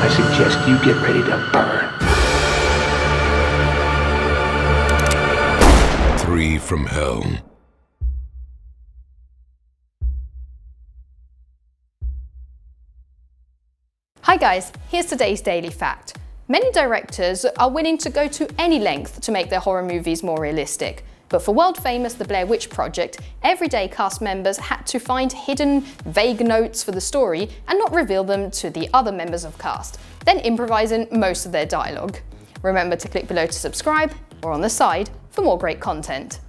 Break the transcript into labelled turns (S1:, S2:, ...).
S1: I suggest you get ready to burn.
S2: Three from hell.
S3: Hi guys, here's today's daily fact. Many directors are willing to go to any length to make their horror movies more realistic. But for world famous The Blair Witch Project, everyday cast members had to find hidden, vague notes for the story and not reveal them to the other members of cast, then improvising most of their dialogue. Remember to click below to subscribe or on the side for more great content.